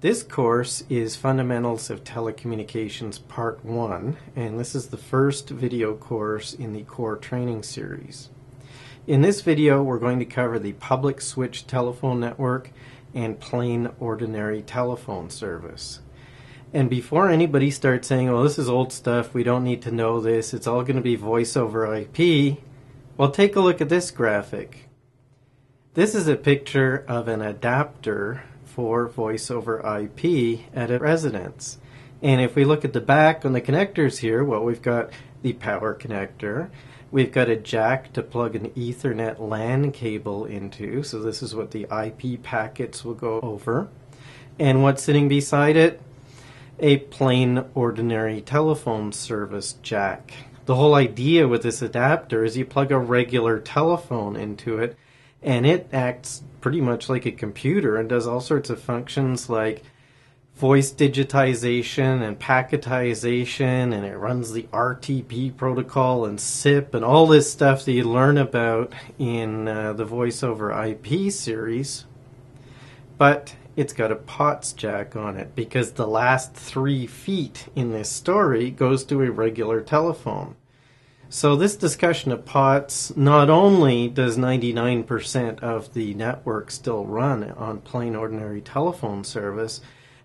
This course is Fundamentals of Telecommunications Part 1, and this is the first video course in the core training series. In this video, we're going to cover the public switch telephone network and plain ordinary telephone service. And before anybody starts saying, well, this is old stuff, we don't need to know this, it's all going to be voice over IP, well, take a look at this graphic. This is a picture of an adapter for voice over IP at a residence. And if we look at the back on the connectors here, well, we've got the power connector. We've got a jack to plug an Ethernet LAN cable into, so this is what the IP packets will go over. And what's sitting beside it? A plain ordinary telephone service jack. The whole idea with this adapter is you plug a regular telephone into it and it acts pretty much like a computer and does all sorts of functions like voice digitization and packetization and it runs the RTP protocol and SIP and all this stuff that you learn about in uh, the voice over IP series. But it's got a POTS jack on it because the last three feet in this story goes to a regular telephone so this discussion of POTS, not only does 99% of the network still run on plain ordinary telephone service,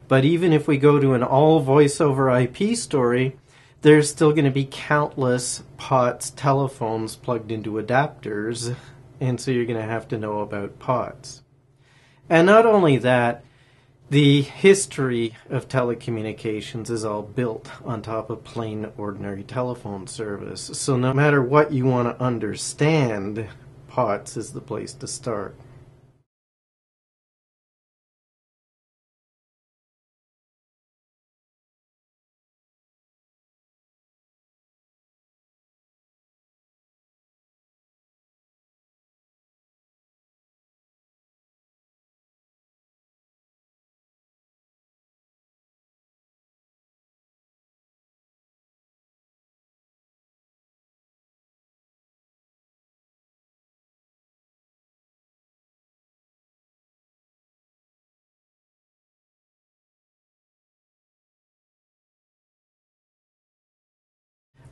but even if we go to an all voice over IP story, there's still going to be countless POTS telephones plugged into adapters, and so you're going to have to know about POTS. And not only that, the history of telecommunications is all built on top of plain ordinary telephone service. So no matter what you want to understand, POTS is the place to start.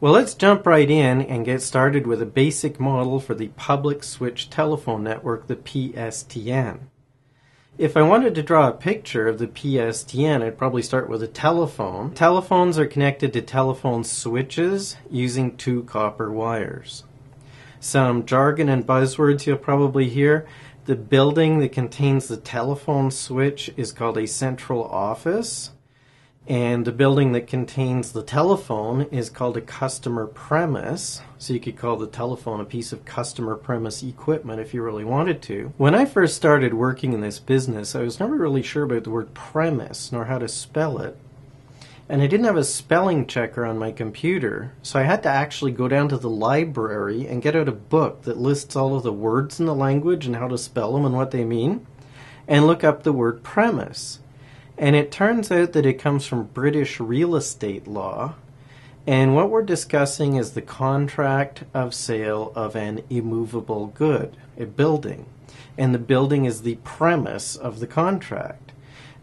Well, let's jump right in and get started with a basic model for the public switch telephone network, the PSTN. If I wanted to draw a picture of the PSTN, I'd probably start with a telephone. Telephones are connected to telephone switches using two copper wires. Some jargon and buzzwords you'll probably hear. The building that contains the telephone switch is called a central office. And the building that contains the telephone is called a customer premise. So you could call the telephone a piece of customer premise equipment if you really wanted to. When I first started working in this business, I was never really sure about the word premise nor how to spell it. And I didn't have a spelling checker on my computer, so I had to actually go down to the library and get out a book that lists all of the words in the language and how to spell them and what they mean, and look up the word premise. And it turns out that it comes from British real estate law. And what we're discussing is the contract of sale of an immovable good, a building. And the building is the premise of the contract.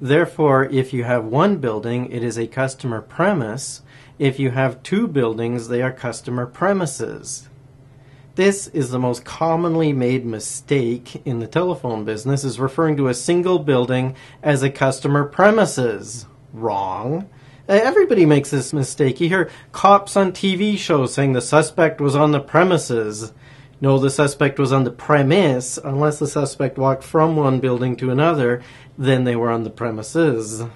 Therefore, if you have one building, it is a customer premise. If you have two buildings, they are customer premises. This is the most commonly made mistake in the telephone business is referring to a single building as a customer premises. Wrong. Uh, everybody makes this mistake. You hear cops on TV shows saying the suspect was on the premises. No, the suspect was on the premise. Unless the suspect walked from one building to another, then they were on the premises. It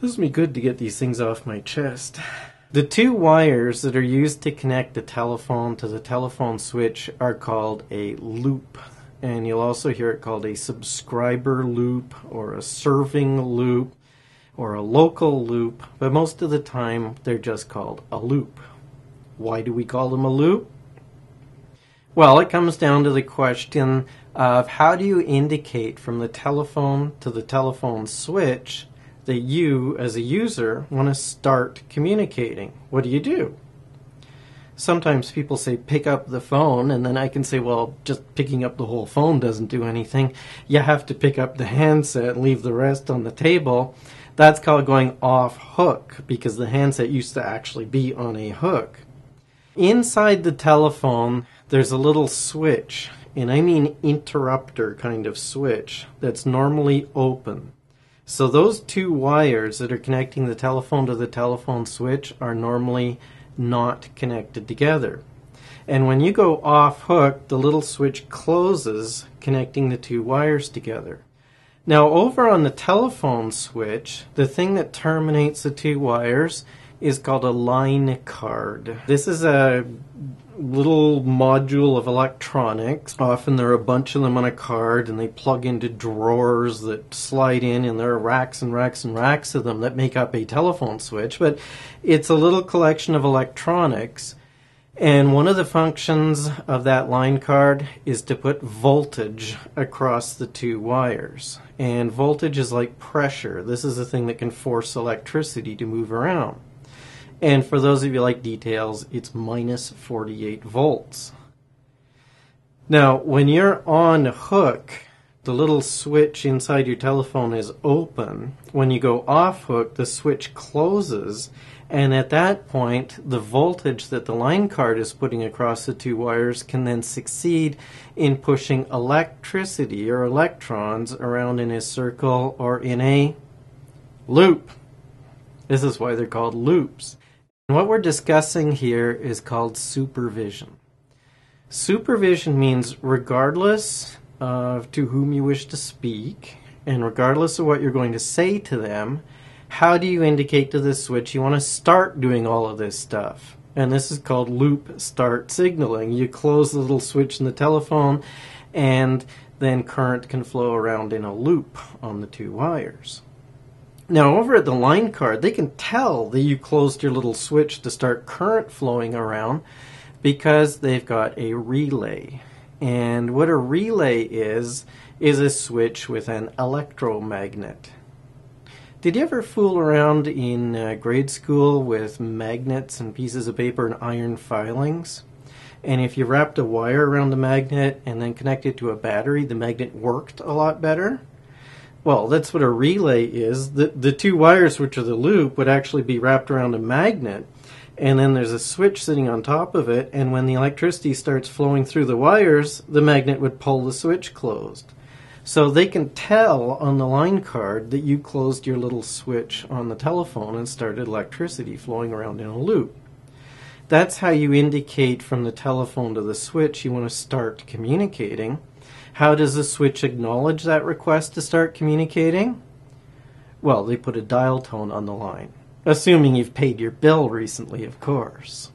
Does me good to get these things off my chest. The two wires that are used to connect the telephone to the telephone switch are called a loop. And you'll also hear it called a subscriber loop or a serving loop or a local loop, but most of the time they're just called a loop. Why do we call them a loop? Well, it comes down to the question of how do you indicate from the telephone to the telephone switch that you, as a user, want to start communicating. What do you do? sometimes people say pick up the phone, and then I can say, well, just picking up the whole phone doesn't do anything. You have to pick up the handset and leave the rest on the table. That's called going off hook because the handset used to actually be on a hook. Inside the telephone, there's a little switch, and I mean interrupter kind of switch, that's normally open. So those two wires that are connecting the telephone to the telephone switch are normally not connected together. And when you go off hook, the little switch closes, connecting the two wires together. Now, over on the telephone switch, the thing that terminates the two wires is called a line card. This is a little module of electronics. Often there are a bunch of them on a card and they plug into drawers that slide in and there are racks and racks and racks of them that make up a telephone switch. But it's a little collection of electronics. And one of the functions of that line card is to put voltage across the two wires. And voltage is like pressure. This is a thing that can force electricity to move around. And for those of you like details, it's minus 48 volts. Now, when you're on hook, the little switch inside your telephone is open. When you go off hook, the switch closes, and at that point, the voltage that the line card is putting across the two wires can then succeed in pushing electricity or electrons around in a circle or in a loop. This is why they're called loops. What we're discussing here is called supervision. Supervision means regardless of to whom you wish to speak, and regardless of what you're going to say to them, how do you indicate to the switch you want to start doing all of this stuff? And this is called loop start signaling. You close the little switch in the telephone, and then current can flow around in a loop on the two wires. Now, over at the line card, they can tell that you closed your little switch to start current flowing around because they've got a relay. And what a relay is, is a switch with an electromagnet. Did you ever fool around in uh, grade school with magnets and pieces of paper and iron filings? And if you wrapped a wire around the magnet and then connected to a battery, the magnet worked a lot better? Well, that's what a relay is. The, the two wires, which are the loop, would actually be wrapped around a magnet. And then there's a switch sitting on top of it. And when the electricity starts flowing through the wires, the magnet would pull the switch closed. So they can tell on the line card that you closed your little switch on the telephone and started electricity flowing around in a loop. That's how you indicate from the telephone to the switch you want to start communicating. How does the switch acknowledge that request to start communicating? Well, they put a dial tone on the line, assuming you've paid your bill recently, of course.